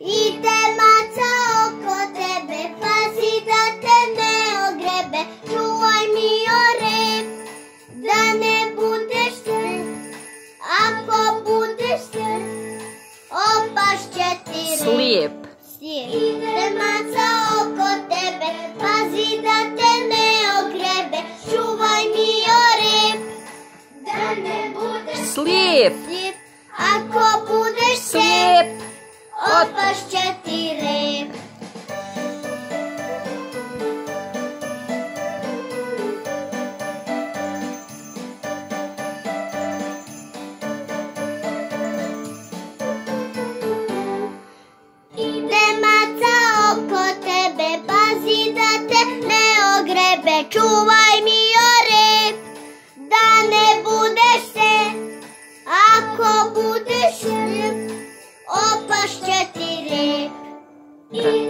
Ide maca oko tebe, pazi da te ne ogrebe, čuvaj mi rep, da ne budeš se, ako budeš se, opašće ti rep. Slijep. Ide maca oko tebe, pazi da te ne ogrebe, čuvaj mi rep, da ne budeš Slijep. slijep, ako budeš Slijep. Opašće ti rep. Ide maca oko Yeah.